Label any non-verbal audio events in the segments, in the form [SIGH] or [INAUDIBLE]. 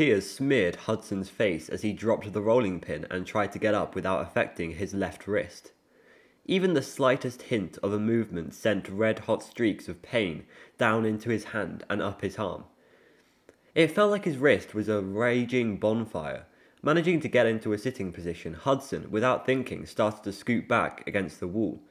tears smeared Hudson's face as he dropped the rolling pin and tried to get up without affecting his left wrist. Even the slightest hint of a movement sent red hot streaks of pain down into his hand and up his arm. It felt like his wrist was a raging bonfire. Managing to get into a sitting position, Hudson, without thinking, started to scoot back against the wall.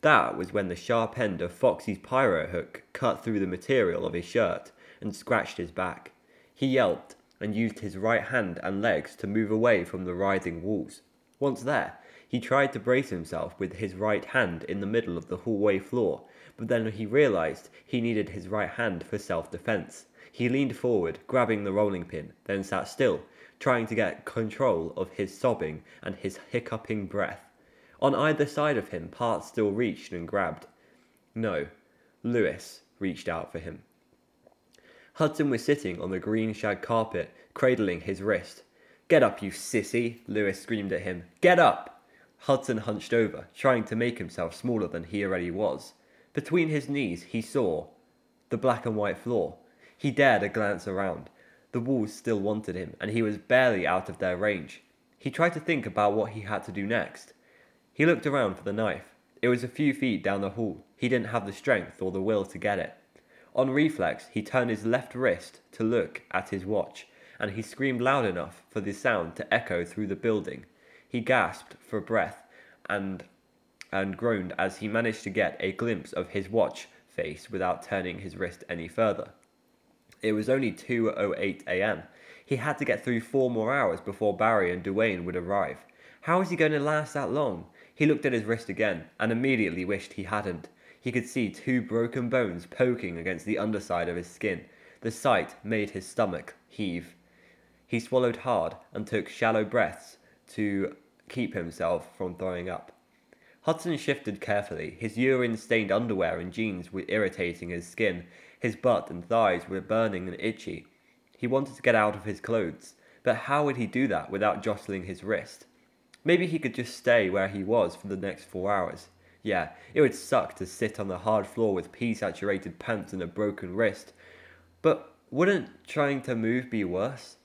That was when the sharp end of Foxy's pirate hook cut through the material of his shirt and scratched his back. He yelped and used his right hand and legs to move away from the writhing walls. Once there, he tried to brace himself with his right hand in the middle of the hallway floor, but then he realized he needed his right hand for self defense. He leaned forward, grabbing the rolling pin, then sat still, trying to get control of his sobbing and his hiccuping breath. On either side of him, parts still reached and grabbed. No, Lewis reached out for him. Hudson was sitting on the green shag carpet, cradling his wrist. Get up, you sissy, Lewis screamed at him. Get up! Hudson hunched over, trying to make himself smaller than he already was. Between his knees, he saw the black and white floor. He dared a glance around. The walls still wanted him, and he was barely out of their range. He tried to think about what he had to do next. He looked around for the knife. It was a few feet down the hall. He didn't have the strength or the will to get it. On reflex, he turned his left wrist to look at his watch, and he screamed loud enough for the sound to echo through the building. He gasped for breath and and groaned as he managed to get a glimpse of his watch face without turning his wrist any further. It was only 2:08 a.m. He had to get through four more hours before Barry and Duane would arrive. How was he going to last that long? He looked at his wrist again and immediately wished he hadn't. He could see two broken bones poking against the underside of his skin. The sight made his stomach heave. He swallowed hard and took shallow breaths to keep himself from throwing up. Hudson shifted carefully. His urine stained underwear and jeans were irritating his skin. His butt and thighs were burning and itchy. He wanted to get out of his clothes, but how would he do that without jostling his wrist? Maybe he could just stay where he was for the next four hours. Yeah, it would suck to sit on the hard floor with pee saturated pants and a broken wrist. But wouldn't trying to move be worse?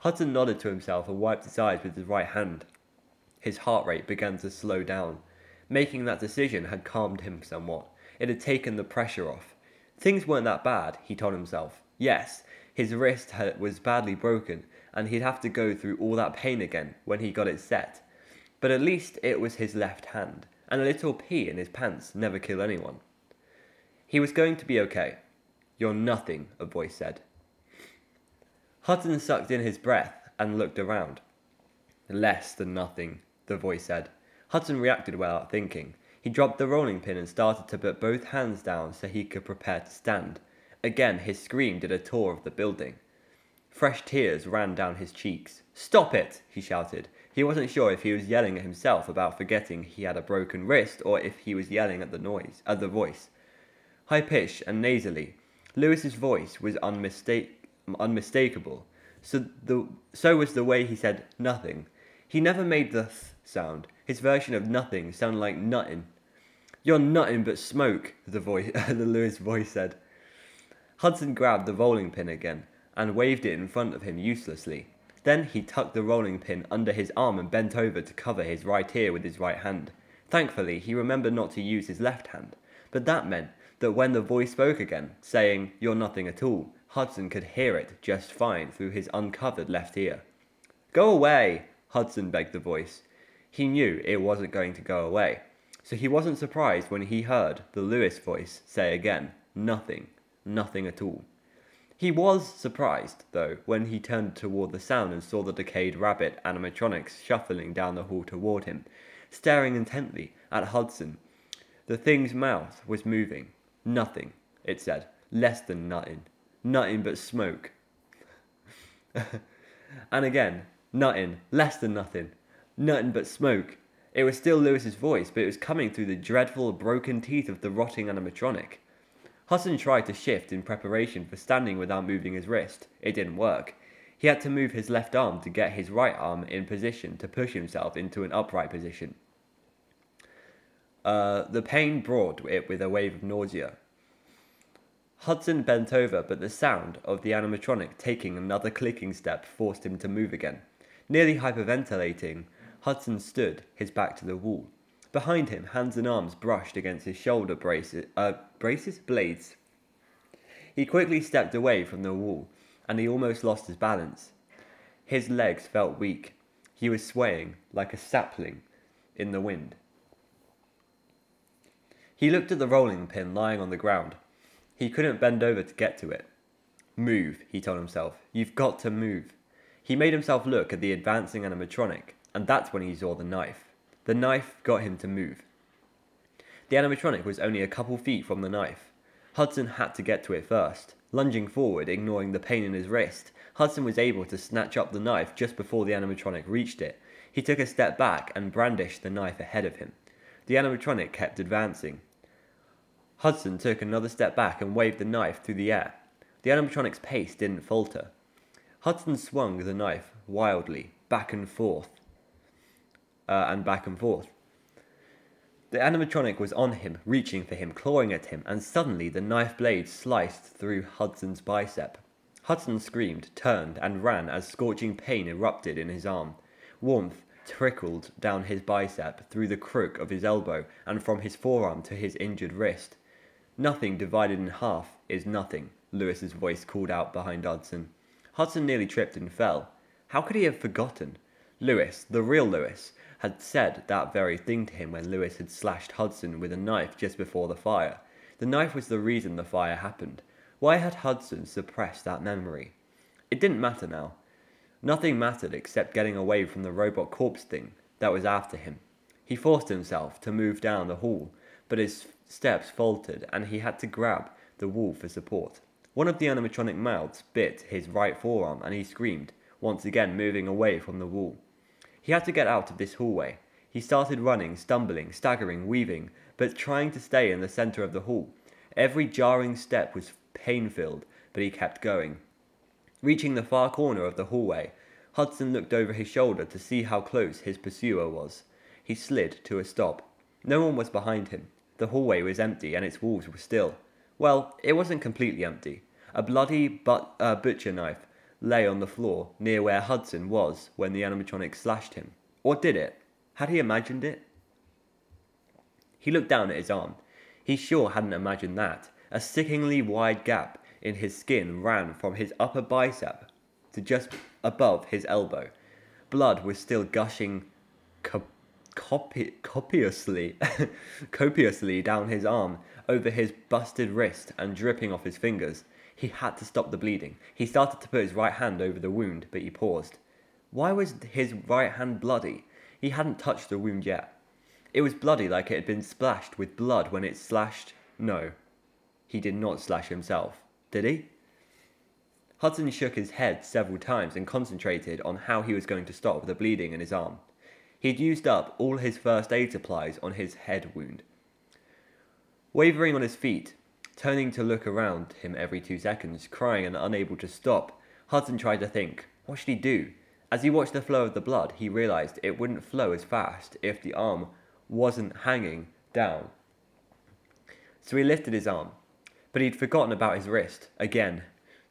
Hudson nodded to himself and wiped his eyes with his right hand. His heart rate began to slow down. Making that decision had calmed him somewhat. It had taken the pressure off. Things weren't that bad, he told himself. Yes, his wrist had, was badly broken, and he'd have to go through all that pain again when he got it set. But at least it was his left hand and a little pee in his pants never kill anyone. He was going to be okay. You're nothing, a voice said. Hudson sucked in his breath and looked around. Less than nothing, the voice said. Hudson reacted without thinking. He dropped the rolling pin and started to put both hands down so he could prepare to stand. Again, his scream did a tour of the building. Fresh tears ran down his cheeks. Stop it! he shouted. He wasn't sure if he was yelling at himself about forgetting he had a broken wrist or if he was yelling at the noise, at the voice. High pitched and nasally, Lewis's voice was unmistakable. So the so was the way he said nothing. He never made the th sound. His version of nothing sounded like nutting. You're nothing but smoke, the voice [LAUGHS] the Lewis voice said. Hudson grabbed the rolling pin again and waved it in front of him uselessly. Then he tucked the rolling pin under his arm and bent over to cover his right ear with his right hand. Thankfully, he remembered not to use his left hand, but that meant that when the voice spoke again, saying, You're nothing at all, Hudson could hear it just fine through his uncovered left ear. Go away, Hudson begged the voice. He knew it wasn't going to go away, so he wasn't surprised when he heard the Lewis voice say again, Nothing, nothing at all. He was surprised, though, when he turned toward the sound and saw the decayed rabbit animatronics shuffling down the hall toward him, staring intently at Hudson. The thing's mouth was moving. Nothing, it said. Less than nothing. Nothing but smoke. [LAUGHS] and again, nothing. Less than nothing. Nothing but smoke. It was still Lewis's voice, but it was coming through the dreadful broken teeth of the rotting animatronic. Hudson tried to shift in preparation for standing without moving his wrist. It didn't work. He had to move his left arm to get his right arm in position to push himself into an upright position. Uh, the pain brought it with a wave of nausea. Hudson bent over, but the sound of the animatronic taking another clicking step forced him to move again. Nearly hyperventilating, Hudson stood, his back to the wall. Behind him, hands and arms brushed against his shoulder braces, uh, braces? Blades. He quickly stepped away from the wall, and he almost lost his balance. His legs felt weak. He was swaying like a sapling in the wind. He looked at the rolling pin lying on the ground. He couldn't bend over to get to it. Move, he told himself. You've got to move. He made himself look at the advancing animatronic, and that's when he saw the knife. The knife got him to move. The animatronic was only a couple feet from the knife. Hudson had to get to it first. Lunging forward, ignoring the pain in his wrist, Hudson was able to snatch up the knife just before the animatronic reached it. He took a step back and brandished the knife ahead of him. The animatronic kept advancing. Hudson took another step back and waved the knife through the air. The animatronic's pace didn't falter. Hudson swung the knife wildly, back and forth, uh, and back and forth. The animatronic was on him, reaching for him, clawing at him, and suddenly the knife blade sliced through Hudson's bicep. Hudson screamed, turned, and ran as scorching pain erupted in his arm. Warmth trickled down his bicep, through the crook of his elbow, and from his forearm to his injured wrist. Nothing divided in half is nothing, Lewis's voice called out behind Hudson. Hudson nearly tripped and fell. How could he have forgotten? Lewis, the real Lewis, had said that very thing to him when Lewis had slashed Hudson with a knife just before the fire. The knife was the reason the fire happened. Why had Hudson suppressed that memory? It didn't matter now. Nothing mattered except getting away from the robot corpse thing that was after him. He forced himself to move down the hall, but his steps faltered and he had to grab the wall for support. One of the animatronic mouths bit his right forearm and he screamed, once again moving away from the wall. He had to get out of this hallway. He started running, stumbling, staggering, weaving, but trying to stay in the center of the hall. Every jarring step was pain filled, but he kept going. Reaching the far corner of the hallway, Hudson looked over his shoulder to see how close his pursuer was. He slid to a stop. No one was behind him. The hallway was empty and its walls were still. Well, it wasn't completely empty. A bloody but, uh, butcher knife lay on the floor near where Hudson was when the animatronic slashed him. Or did it? Had he imagined it? He looked down at his arm. He sure hadn't imagined that. A sickeningly wide gap in his skin ran from his upper bicep to just above his elbow. Blood was still gushing co- copi- copiously, [LAUGHS] copiously down his arm, over his busted wrist, and dripping off his fingers. He had to stop the bleeding. He started to put his right hand over the wound, but he paused. Why was his right hand bloody? He hadn't touched the wound yet. It was bloody like it had been splashed with blood when it slashed. No, he did not slash himself, did he? Hudson shook his head several times and concentrated on how he was going to stop the bleeding in his arm. He'd used up all his first aid supplies on his head wound. Wavering on his feet, turning to look around him every two seconds, crying and unable to stop. Hudson tried to think, what should he do? As he watched the flow of the blood, he realized it wouldn't flow as fast if the arm wasn't hanging down. So he lifted his arm, but he'd forgotten about his wrist again.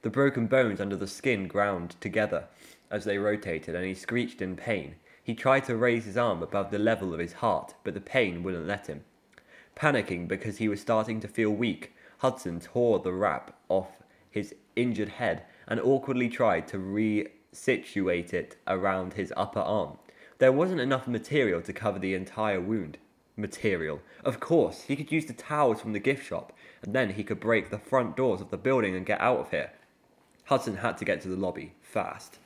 The broken bones under the skin ground together as they rotated, and he screeched in pain. He tried to raise his arm above the level of his heart, but the pain wouldn't let him. Panicking because he was starting to feel weak, Hudson tore the wrap off his injured head and awkwardly tried to resituate it around his upper arm. There wasn't enough material to cover the entire wound. Material. Of course, he could use the towels from the gift shop, and then he could break the front doors of the building and get out of here. Hudson had to get to the lobby, fast.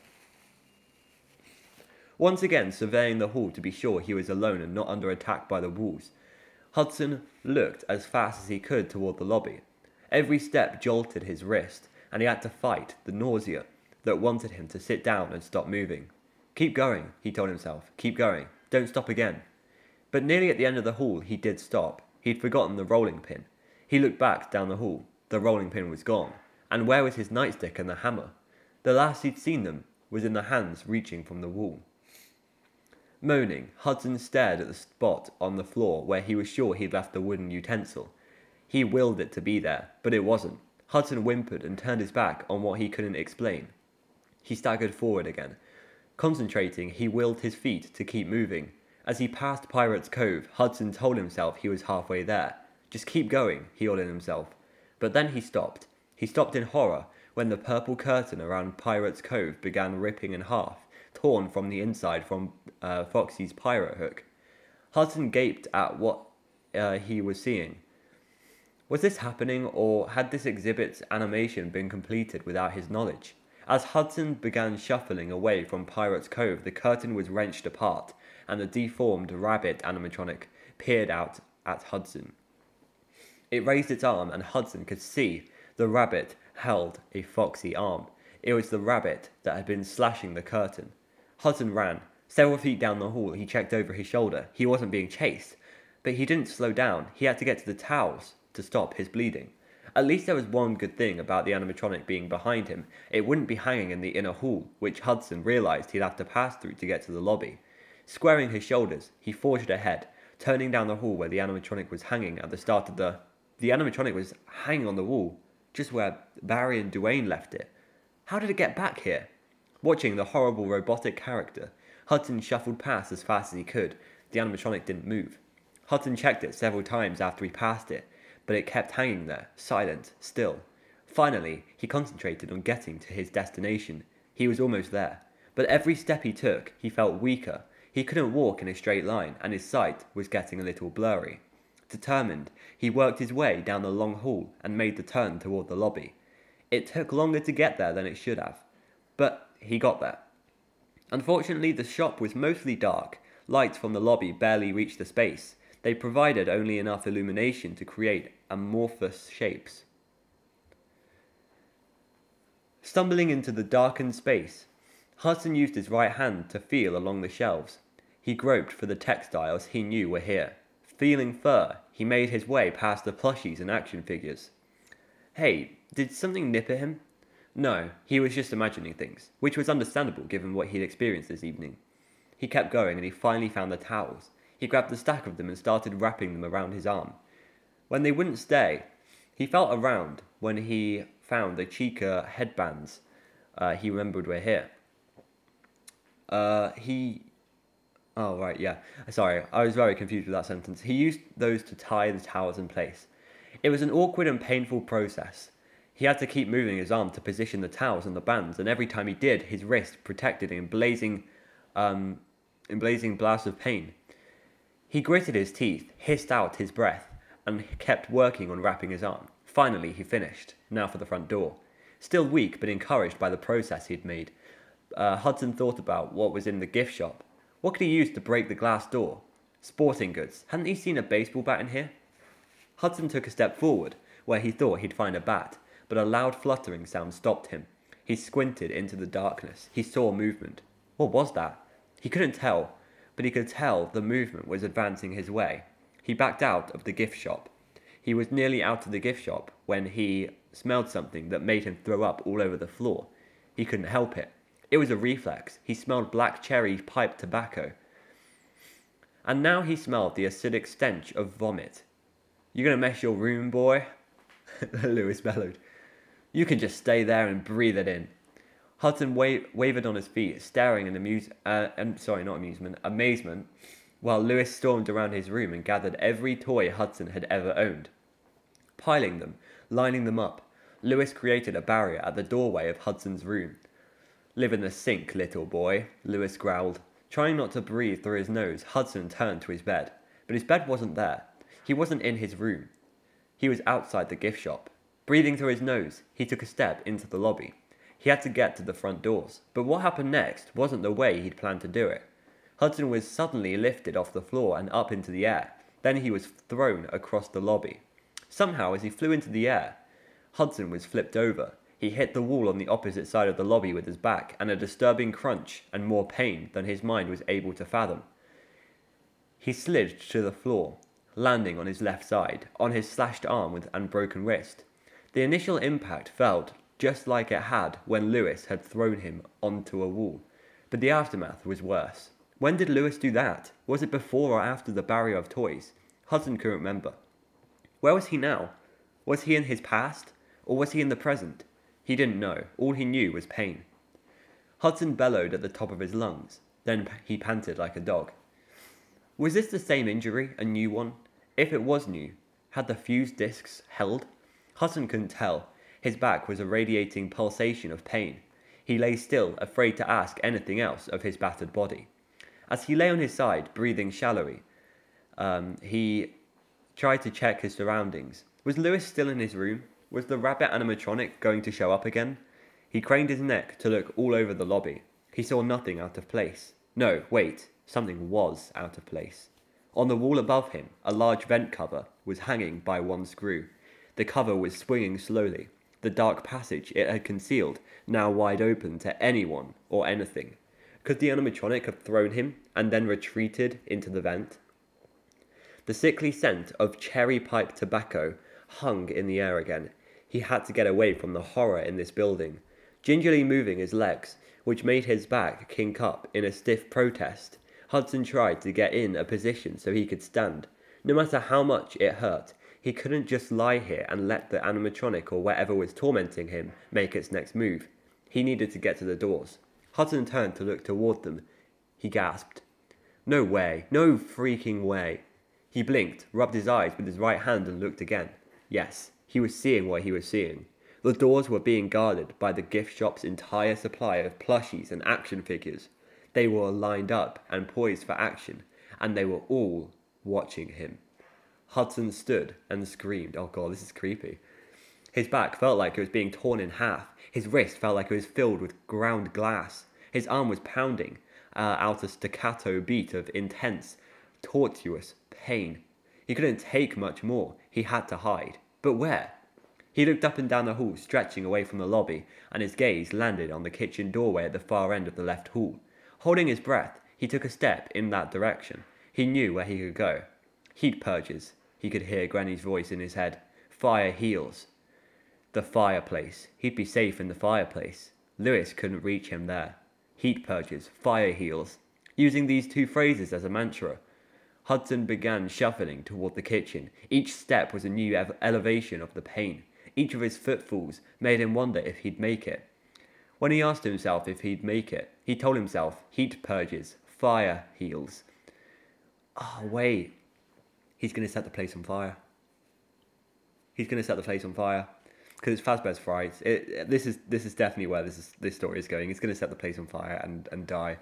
Once again, surveying the hall to be sure he was alone and not under attack by the wolves, Hudson looked as fast as he could toward the lobby. Every step jolted his wrist, and he had to fight the nausea that wanted him to sit down and stop moving. Keep going, he told himself. Keep going. Don't stop again. But nearly at the end of the hall, he did stop. He'd forgotten the rolling pin. He looked back down the hall. The rolling pin was gone. And where was his nightstick and the hammer? The last he'd seen them was in the hands reaching from the wall. Moaning, Hudson stared at the spot on the floor where he was sure he'd left the wooden utensil. He willed it to be there, but it wasn't. Hudson whimpered and turned his back on what he couldn't explain. He staggered forward again. Concentrating, he willed his feet to keep moving. As he passed Pirate's Cove, Hudson told himself he was halfway there. Just keep going, he ordered himself. But then he stopped. He stopped in horror when the purple curtain around Pirate's Cove began ripping in half, torn from the inside from uh, Foxy's pirate hook. Hudson gaped at what uh, he was seeing. Was this happening, or had this exhibit's animation been completed without his knowledge? As Hudson began shuffling away from Pirate's Cove, the curtain was wrenched apart, and the deformed rabbit animatronic peered out at Hudson. It raised its arm, and Hudson could see the rabbit held a foxy arm. It was the rabbit that had been slashing the curtain. Hudson ran. Several feet down the hall, he checked over his shoulder. He wasn't being chased. But he didn't slow down. He had to get to the towels to stop his bleeding. At least there was one good thing about the animatronic being behind him. It wouldn't be hanging in the inner hall, which Hudson realized he'd have to pass through to get to the lobby. Squaring his shoulders, he forged ahead, turning down the hall where the animatronic was hanging at the start of the. The animatronic was hanging on the wall, just where Barry and Duane left it. How did it get back here? Watching the horrible robotic character, Hudson shuffled past as fast as he could. The animatronic didn't move. Hudson checked it several times after he passed it, but it kept hanging there, silent, still. Finally, he concentrated on getting to his destination. He was almost there. But every step he took, he felt weaker. He couldn't walk in a straight line, and his sight was getting a little blurry. Determined, he worked his way down the long hall and made the turn toward the lobby. It took longer to get there than it should have, but he got there. Unfortunately, the shop was mostly dark. Lights from the lobby barely reached the space, they provided only enough illumination to create amorphous shapes. Stumbling into the darkened space, Hudson used his right hand to feel along the shelves. He groped for the textiles he knew were here. Feeling fur, he made his way past the plushies and action figures. Hey, did something nip at him? No, he was just imagining things, which was understandable given what he'd experienced this evening. He kept going and he finally found the towels. He grabbed a stack of them and started wrapping them around his arm. When they wouldn't stay, he felt around when he found the Chica headbands uh, he remembered were here. Uh, he. Oh, right, yeah. Sorry, I was very confused with that sentence. He used those to tie the towels in place. It was an awkward and painful process. He had to keep moving his arm to position the towels and the bands, and every time he did, his wrist protected in blazing, um, in blazing blasts of pain. He gritted his teeth, hissed out his breath, and kept working on wrapping his arm. Finally, he finished. Now for the front door. Still weak, but encouraged by the process he'd made, uh, Hudson thought about what was in the gift shop. What could he use to break the glass door? Sporting goods. Hadn't he seen a baseball bat in here? Hudson took a step forward, where he thought he'd find a bat, but a loud fluttering sound stopped him. He squinted into the darkness. He saw movement. What was that? He couldn't tell, but he could tell the movement was advancing his way. He backed out of the gift shop. He was nearly out of the gift shop when he smelled something that made him throw up all over the floor. He couldn't help it. It was a reflex. He smelled black cherry pipe tobacco. And now he smelled the acidic stench of vomit. You gonna mess your room, boy? [LAUGHS] Lewis bellowed. You can just stay there and breathe it in. Hudson wa- wavered on his feet, staring in amuse- uh, sorry, not amusement, amazement, while Lewis stormed around his room and gathered every toy Hudson had ever owned. Piling them, lining them up, Lewis created a barrier at the doorway of Hudson's room. Live in the sink, little boy, Lewis growled. Trying not to breathe through his nose, Hudson turned to his bed. But his bed wasn't there. He wasn't in his room. He was outside the gift shop. Breathing through his nose, he took a step into the lobby. He had to get to the front doors. But what happened next wasn't the way he'd planned to do it. Hudson was suddenly lifted off the floor and up into the air. Then he was thrown across the lobby. Somehow, as he flew into the air, Hudson was flipped over. He hit the wall on the opposite side of the lobby with his back, and a disturbing crunch and more pain than his mind was able to fathom. He slid to the floor, landing on his left side, on his slashed arm and broken wrist. The initial impact felt just like it had when Lewis had thrown him onto a wall. But the aftermath was worse. When did Lewis do that? Was it before or after the barrier of toys? Hudson couldn't remember. Where was he now? Was he in his past? Or was he in the present? He didn't know. All he knew was pain. Hudson bellowed at the top of his lungs. Then he panted like a dog. Was this the same injury, a new one? If it was new, had the fused discs held? Hudson couldn't tell. His back was a radiating pulsation of pain. He lay still, afraid to ask anything else of his battered body. As he lay on his side, breathing shallowly, um, he tried to check his surroundings. Was Lewis still in his room? Was the rabbit animatronic going to show up again? He craned his neck to look all over the lobby. He saw nothing out of place. No, wait, something was out of place. On the wall above him, a large vent cover was hanging by one screw. The cover was swinging slowly, the dark passage it had concealed now wide open to anyone or anything. Could the animatronic have thrown him and then retreated into the vent? The sickly scent of cherry pipe tobacco hung in the air again. He had to get away from the horror in this building. Gingerly moving his legs, which made his back kink up in a stiff protest, Hudson tried to get in a position so he could stand. No matter how much it hurt, he couldn't just lie here and let the animatronic or whatever was tormenting him make its next move. He needed to get to the doors. Hudson turned to look toward them. He gasped. No way, no freaking way. He blinked, rubbed his eyes with his right hand, and looked again. Yes, he was seeing what he was seeing. The doors were being guarded by the gift shop's entire supply of plushies and action figures. They were lined up and poised for action, and they were all watching him. Hudson stood and screamed. Oh god, this is creepy. His back felt like it was being torn in half. His wrist felt like it was filled with ground glass. His arm was pounding uh, out a staccato beat of intense, tortuous pain. He couldn't take much more. He had to hide. But where? He looked up and down the hall, stretching away from the lobby, and his gaze landed on the kitchen doorway at the far end of the left hall. Holding his breath, he took a step in that direction. He knew where he could go. Heat purges. He could hear Granny's voice in his head. Fire heals. The fireplace. He'd be safe in the fireplace. Lewis couldn't reach him there. Heat purges. Fire heals. Using these two phrases as a mantra, Hudson began shuffling toward the kitchen. Each step was a new ev- elevation of the pain. Each of his footfalls made him wonder if he'd make it. When he asked himself if he'd make it, he told himself heat purges, fire heals. Oh, wait. He's going to set the place on fire. He's going to set the place on fire because it's Fazbear's Frights. It, this is this is definitely where this is, this story is going. He's going to set the place on fire and and die.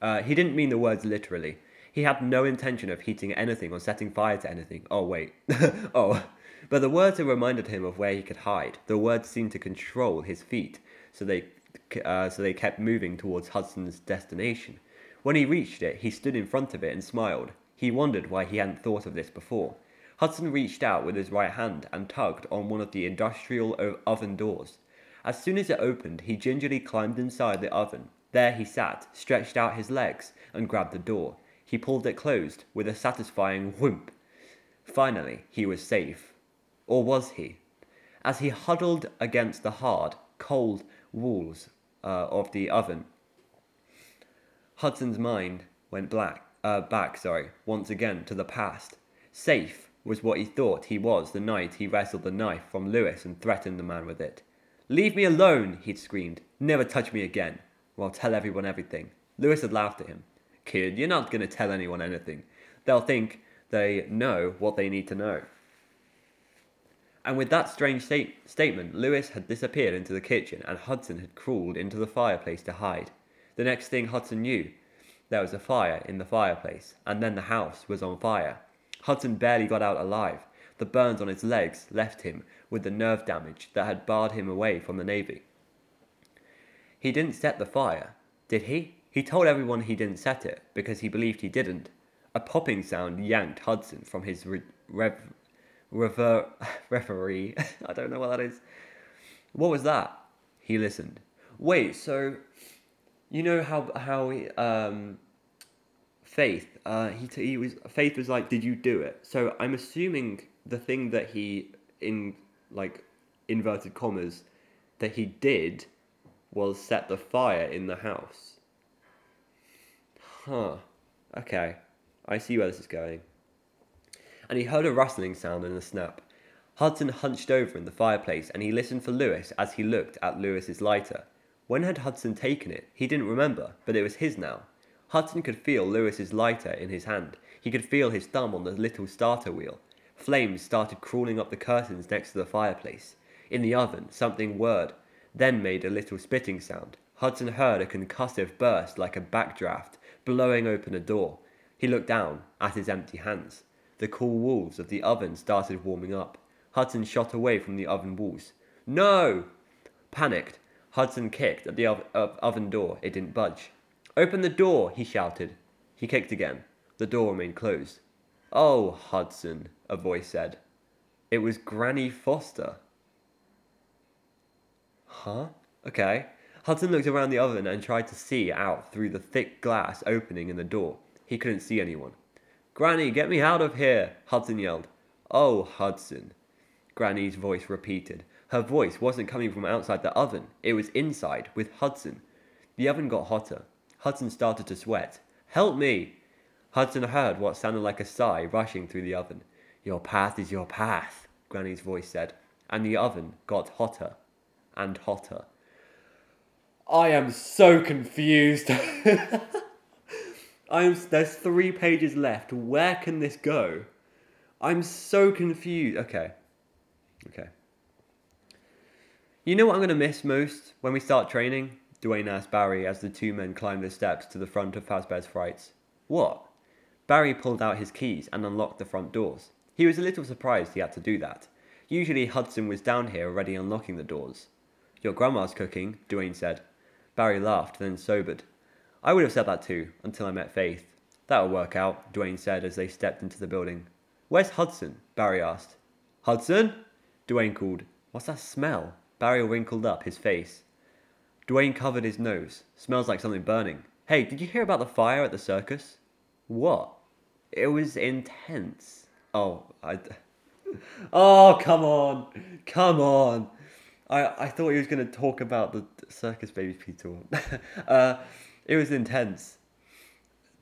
Uh, he didn't mean the words literally. He had no intention of heating anything or setting fire to anything. Oh wait, [LAUGHS] oh, but the words had reminded him of where he could hide. The words seemed to control his feet, so they uh, so they kept moving towards Hudson's destination. When he reached it, he stood in front of it and smiled. He wondered why he hadn't thought of this before. Hudson reached out with his right hand and tugged on one of the industrial oven doors. As soon as it opened, he gingerly climbed inside the oven. There he sat, stretched out his legs, and grabbed the door. He pulled it closed with a satisfying whoomp. Finally, he was safe. Or was he? As he huddled against the hard, cold walls uh, of the oven, Hudson's mind went black, uh, back, sorry, once again to the past. Safe was what he thought he was the night he wrestled the knife from Lewis and threatened the man with it. Leave me alone, he'd screamed. Never touch me again, I'll tell everyone everything. Lewis had laughed at him. Kid, you're not going to tell anyone anything. They'll think they know what they need to know. And with that strange state- statement, Lewis had disappeared into the kitchen and Hudson had crawled into the fireplace to hide. The next thing Hudson knew, there was a fire in the fireplace, and then the house was on fire. Hudson barely got out alive. The burns on his legs left him with the nerve damage that had barred him away from the Navy. He didn't set the fire, did he? He told everyone he didn't set it because he believed he didn't. A popping sound yanked Hudson from his re- rev- rever- [LAUGHS] referee. [LAUGHS] I don't know what that is. What was that? He listened. Wait, so you know how how um, Faith, uh, he, t- he was Faith was like, "Did you do it?" So I'm assuming the thing that he in like inverted commas that he did was set the fire in the house. Huh. Okay. I see where this is going. And he heard a rustling sound and a snap. Hudson hunched over in the fireplace and he listened for Lewis as he looked at Lewis's lighter. When had Hudson taken it? He didn't remember, but it was his now. Hudson could feel Lewis's lighter in his hand. He could feel his thumb on the little starter wheel. Flames started crawling up the curtains next to the fireplace. In the oven, something whirred, then made a little spitting sound. Hudson heard a concussive burst like a backdraft, blowing open a door. He looked down at his empty hands. The cool walls of the oven started warming up. Hudson shot away from the oven walls. No! Panicked, Hudson kicked at the oven door. It didn't budge. Open the door, he shouted. He kicked again. The door remained closed. Oh, Hudson, a voice said. It was Granny Foster. Huh? Okay. Hudson looked around the oven and tried to see out through the thick glass opening in the door. He couldn't see anyone. Granny, get me out of here, Hudson yelled. Oh, Hudson. Granny's voice repeated. Her voice wasn't coming from outside the oven, it was inside, with Hudson. The oven got hotter. Hudson started to sweat. Help me! Hudson heard what sounded like a sigh rushing through the oven. Your path is your path, Granny's voice said, and the oven got hotter and hotter. I am so confused. [LAUGHS] I'm there's three pages left. Where can this go? I'm so confused. Okay. Okay. You know what I'm going to miss most when we start training? Duane asked Barry as the two men climbed the steps to the front of Fazbear's Frights. What? Barry pulled out his keys and unlocked the front doors. He was a little surprised he had to do that. Usually Hudson was down here already unlocking the doors. Your grandma's cooking, Duane said. Barry laughed, then sobered. I would have said that too, until I met Faith. That'll work out, Duane said as they stepped into the building. Where's Hudson? Barry asked. Hudson? Duane called. What's that smell? Barry wrinkled up his face. Duane covered his nose. Smells like something burning. Hey, did you hear about the fire at the circus? What? It was intense. Oh, I. [LAUGHS] Oh, come on. Come on. I, I thought he was going to talk about the circus baby Peter. [LAUGHS] uh, it was intense.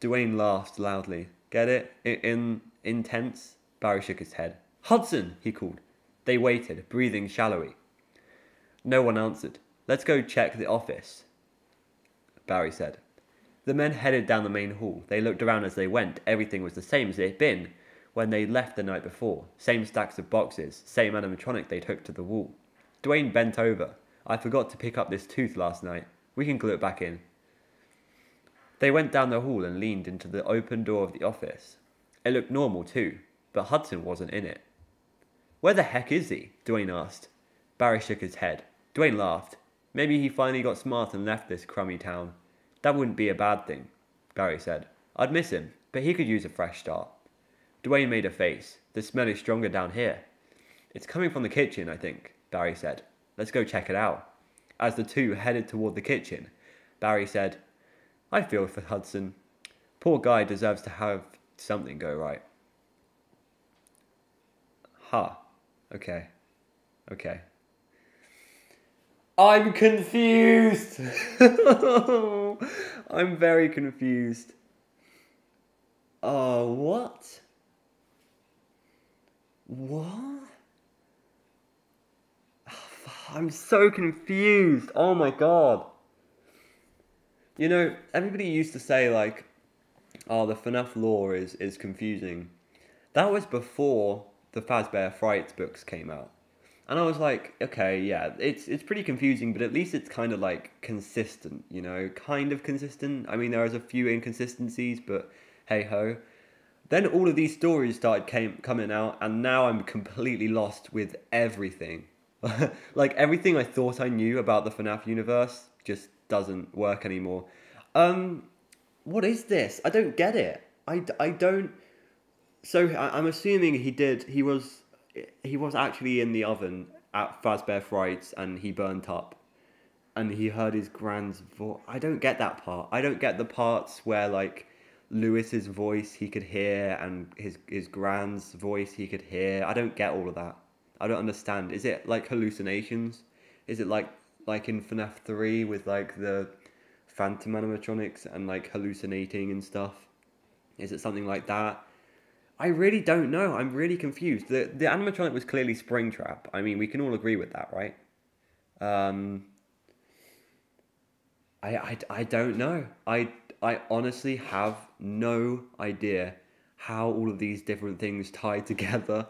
Duane laughed loudly. Get it? In, in intense? Barry shook his head. Hudson, he called. They waited, breathing shallowly. No one answered. Let's go check the office, Barry said. The men headed down the main hall. They looked around as they went. Everything was the same as it had been when they left the night before. Same stacks of boxes, same animatronic they'd hooked to the wall. Duane bent over. I forgot to pick up this tooth last night. We can glue it back in. They went down the hall and leaned into the open door of the office. It looked normal too, but Hudson wasn't in it. Where the heck is he? Duane asked. Barry shook his head. Duane laughed. Maybe he finally got smart and left this crummy town. That wouldn't be a bad thing, Barry said. I'd miss him, but he could use a fresh start. Duane made a face. The smell is stronger down here. It's coming from the kitchen, I think, Barry said. Let's go check it out. As the two headed toward the kitchen, Barry said, I feel for Hudson. Poor guy deserves to have something go right. Ha. Huh. Okay. Okay. I'm confused. [LAUGHS] I'm very confused. Oh, what? What? [SIGHS] I'm so confused. Oh my god. You know, everybody used to say like, "Oh, the FNAF lore is is confusing." That was before the Fazbear Frights books came out. And I was like, okay, yeah, it's it's pretty confusing, but at least it's kind of like consistent, you know, kind of consistent. I mean, there is a few inconsistencies, but hey ho. Then all of these stories started came coming out, and now I'm completely lost with everything. [LAUGHS] like everything I thought I knew about the FNAF universe just doesn't work anymore. Um, what is this? I don't get it. I, I don't. So I'm assuming he did. He was he was actually in the oven at Fazbear Frights and he burnt up and he heard his grand's voice. I don't get that part. I don't get the parts where like Lewis's voice he could hear and his his grand's voice he could hear. I don't get all of that. I don't understand. Is it like hallucinations? Is it like like in FNAF 3 with like the phantom animatronics and like hallucinating and stuff? Is it something like that? I really don't know. I'm really confused. The the animatronic was clearly Springtrap. I mean, we can all agree with that, right? Um, I, I, I don't know. I, I honestly have no idea how all of these different things tie [LAUGHS] together.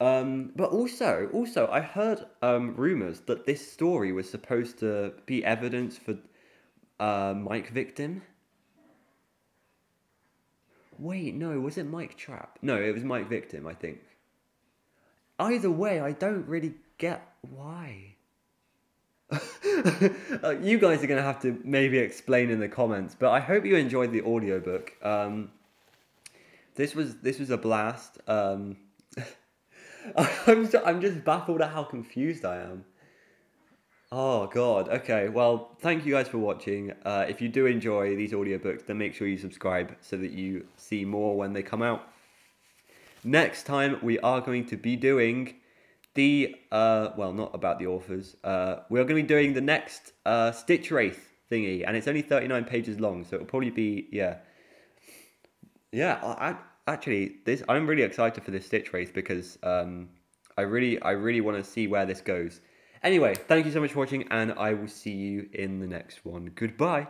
Um, but also, also, I heard um, rumors that this story was supposed to be evidence for uh, Mike Victim. Wait, no, was it Mike Trap? No, it was Mike Victim, I think. Either way, I don't really get why. [LAUGHS] uh, you guys are going to have to maybe explain in the comments, but I hope you enjoyed the audiobook. Um, this was this was a blast. Um, [LAUGHS] I'm so, I'm just baffled at how confused I am. Oh god. Okay. Well, thank you guys for watching. Uh, if you do enjoy these audiobooks, then make sure you subscribe so that you see more when they come out. Next time we are going to be doing the uh well not about the authors. Uh, we're going to be doing the next uh Stitch Wraith thingy, and it's only 39 pages long, so it'll probably be yeah. Yeah, I, I actually this I'm really excited for this Stitch Wraith because um I really I really want to see where this goes. Anyway, thank you so much for watching, and I will see you in the next one. Goodbye.